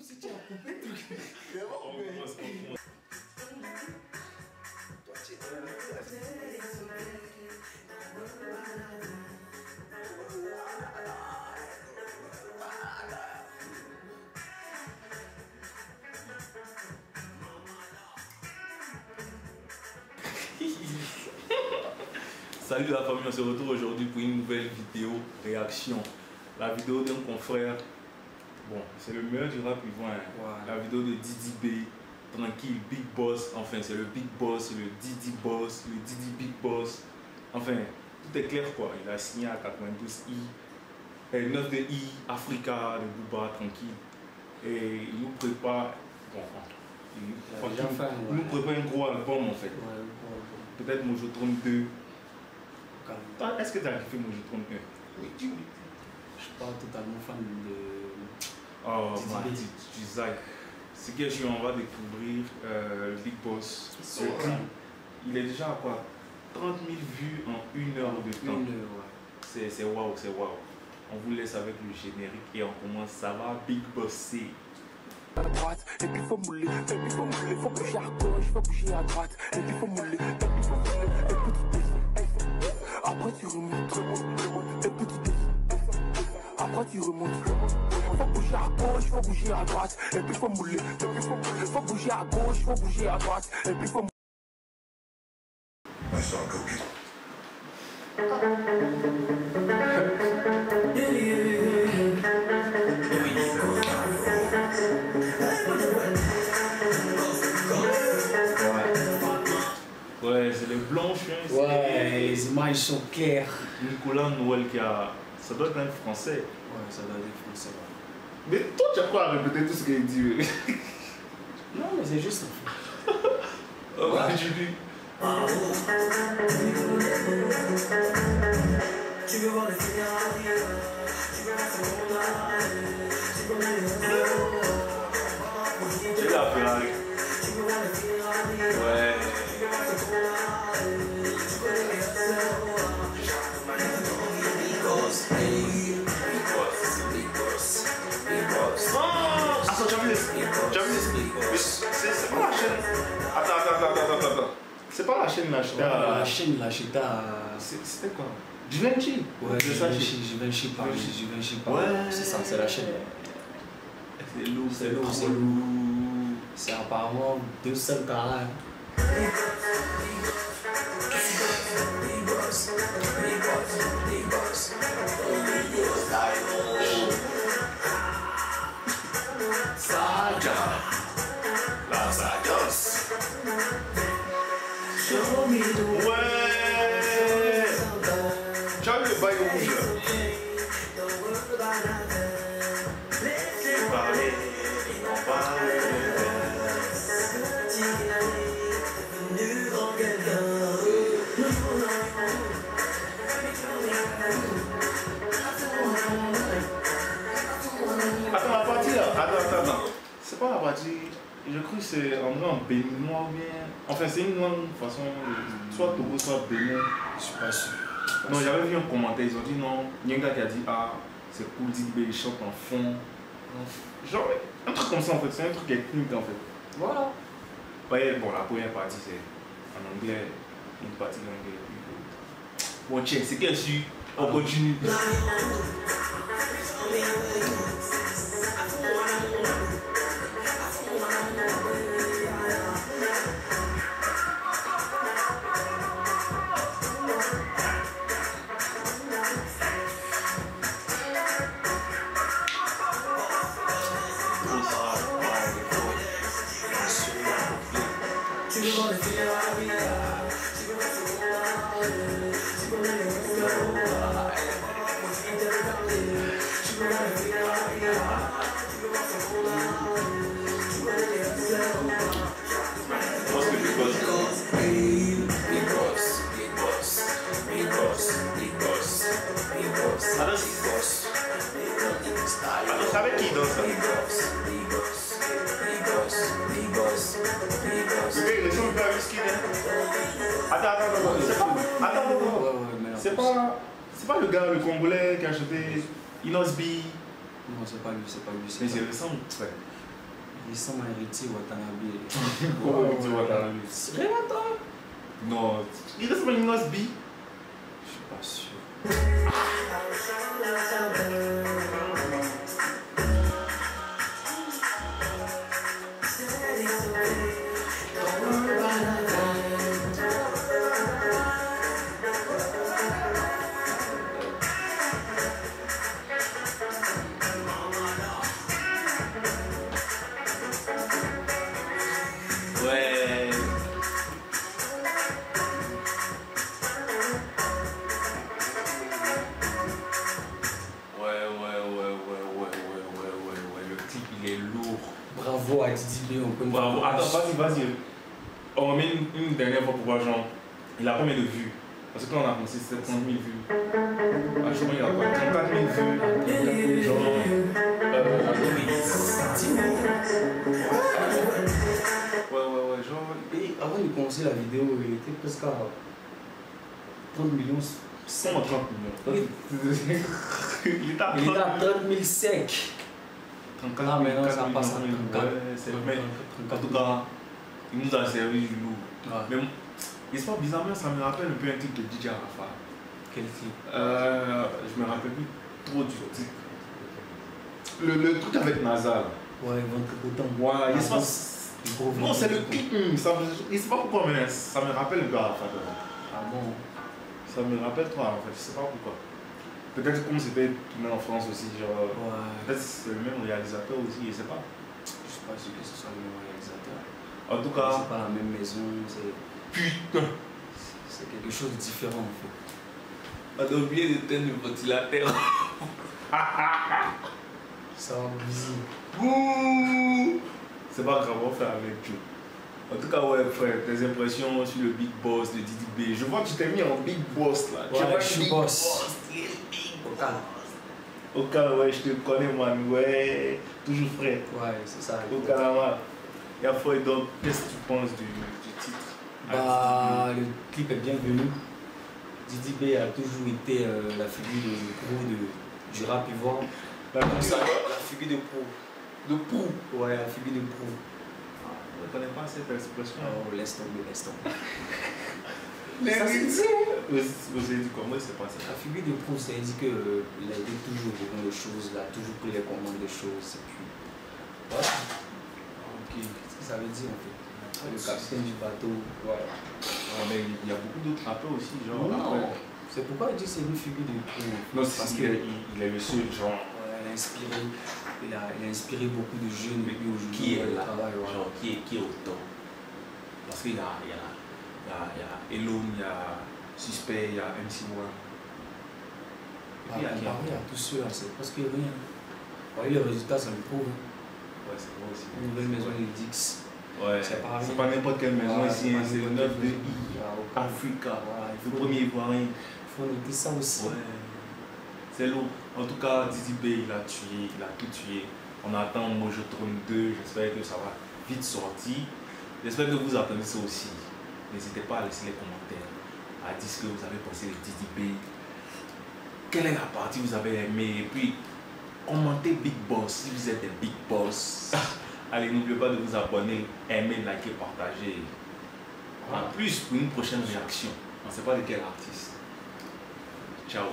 Si tu as coupé tout. C'est bon, On mais- commence, on commence. Toi, tu es- Salut la famille, on se retrouve aujourd'hui pour une nouvelle vidéo réaction. La vidéo d'un confrère. Bon, c'est le meilleur du rap ivoirien. Voilà. La vidéo de Didi B, tranquille, Big Boss. Enfin, c'est le Big Boss, le Didi Boss, le Didi Big Boss. Enfin, tout est clair quoi. Il a signé à 92i, euh, 9 de I, Africa, de Booba, tranquille. Et il nous prépare. Bon, il, nous prépare un gros album en fait. Ouais, Peut-être Mojotrone 2. Est-ce que tu as kiffé Mojotrone 1 Oui, tu Je suis pas totalement fan de. Oh, Didi man, B. du Zach. Ce que je suis, on va découvrir euh, le Big Boss. Le clip, il est déjà à quoi? 30 000 vues en une heure de temps. Une heure, ouais. C'est c'est waouh, c'est waouh. On vous laisse avec le générique et on commence. Ça va Big Bosser. à droite, et puis faut mouler, et puis faut mouler, faut bouger à gauche, faut bouger à droite, et puis faut mouler, et puis faut mouler, et puis tu descends. Après tu remontes, descends. Après tu remontes, faut bouger à gauche, faut bouger à droite, et puis faut mouler, faut mouler, bouger à gauche, faut bouger à droite, et puis faut Ouais, images sont claires. Nicolas Noël qui a. Ça doit être un français. Ouais, ça doit être français. ouais. Mais toi, tu as quoi à répéter tout ce qu'il dit? Non, mais c'est juste. Oh, ouais. tu dis. Tu veux voir les Ferrari, tu veux voir ce monde-là, C'est pas la chaîne là, j'étais à- La chaîne, là, j'étais à. C'était quoi? Givenchy Ouais, c'est ça, Givenchy, Givenchy Paris, Givenchy. Givenchy Paris. Ouais. C'est ça, c'est la chaîne. C'est lourd, C'est lourd, c'est lourd. C'est apparemment deux seuls talents. La Ouais Tu as vu le bail rouge Je crois que c'est en vrai en béninois ou bien. Enfin, c'est une langue façon. de- Soit Togo, soit bénin. Je suis pas sûr. Non, j'avais vu un commentaire. Ils ont dit non. Il y a un gars qui a dit Ah, c'est cool, Didbé, il chante en fond. Genre, un truc comme ça en fait. C'est un truc ethnique en fait. Voilà. Ouais, bon, la première partie c'est en anglais. Une partie en anglais. Bon, tiens, c'est qu'elle suit. On continue. Tu il ressemble Attends, attends, attends, c'est pas... Attends, attends, attends. Ouais, ouais, mais. C'est pas... C'est pas le gars, le Congolais qui a acheté Inosbi. Non, c'est pas lui, c'est pas lui. Mais C'est c'est pas- le sang, frère. Il ressemble à héritier Watanabe. Comment la lutte Sérieux, attends Non, il ressemble à Inosbi. Je suis pas sûr. il est lourd. Bravo à Didi B, on peut Bravo. Attends, vas-y, vas-y. On remet une, une dernière fois pour voir, genre, il a combien de vues? Parce que quand on a commencé, c'était 30 000 vues. Ah, je crois qu'il a quoi 34 000 vues. Genre, euh, ouais, ouais, ouais, genre, Et avant de commencer la vidéo, il était presque à 30 millions. 130 millions. il est à Il était 30 à 30 000 secs. 34 Ah, ça 34 passe à millions, 34. ouais, c'est- mais en tout cas, il nous a servi du. Ouais. Mais se passe bizarrement, ça me rappelle un peu un clip de DJ Arafat. Quel clip Euh, je me rappelle plus trop du titre. Le, le truc avec NASA là. Ouais, ventre. Voilà, il se Ah, passe. Non, c'est le clip. hum, Ça. Je sais pas pourquoi, mais ça me rappelle un peu Arafat. là. Ah bon Ça me rappelle toi en fait, je sais pas pourquoi. Peut-être comme c'était tourné en France aussi, genre. Ouais. Peut-être c'est le même réalisateur aussi, je sais pas. Je suis pas sûr que ce soit le même réalisateur. En tout C'est cas, pas la même maison, c'est putain. c'est quelque chose de différent en fait. On a oublié d'éteindre le ventilateur. Ça va busy. Ouh C'est pas grave, on faire avec Dieu. En tout cas, ouais, frère, tes impressions sur le Big Boss de Didi B. Je vois que tu t'es mis en Big Boss là. Tu Ouais, vois je suis boss. Au cas, ouais, je te connais, man. Ouais, toujours frais. Ouais, c'est ça. Au Calama. Et après, donc, qu'est-ce que tu penses du, du titre? Bah, le clip est bienvenu. Didi B a toujours été euh, la figure de pro de, du rap ivoire. La la figure de pro. de pou. Ouais, la figure de pro. Je ne connais pas cette expression. Oh, laisse tomber, laisse tomber. Vous vous avez dit comment c'est passé La figure de pro, ça dit qu'il a été toujours au des choses, il a toujours pris les commandes des choses. Et puis, voilà. Ok. Qu'est-ce que ça veut dire en fait? Le capitaine du bateau. Voilà. Ah, mais il y a beaucoup d'autres rappeurs aussi, genre. Non, après- c'est pourquoi je dis que c'est une figure de pro. Non, c'est parce que qu'il il est le seul, genre. Elle a inspiré, il a, il a inspiré beaucoup de jeunes Mais aujourd'hui. qui est là? travail, ouais. Genre, qui est, qui est au top? Parce qu'il y a, il y, a, il y, a, il y a Elon, il y a Suspect, il y a MC1. Bah, il y a qui tous ceux-là, c'est presque rien. Ouais, les résultats, ça le prouve. Ouais, c'est vrai aussi. Une nouvelle maison Dix. Ouais, C'est pas pas n'importe quelle maison ici, c'est le n'importe 9 de I. Africa. Le premier ivoirien. il faut noter ça aussi. Ouais. C'est lourd. En tout cas, Didi B, il a tué, il a tout tué. On attend Mojo Trône 2. J'espère que ça va vite sortir. J'espère que vous attendez ça aussi. N'hésitez pas à laisser les commentaires, à dire ce que vous avez pensé de B. Quelle est la partie que vous avez aimée? Et puis, commentez Big Boss si vous êtes des Big Boss. Allez, n'oubliez pas de vous abonner, aimer, liker, partager. En plus, pour une prochaine réaction, on ne sait pas de quel artiste. Ciao.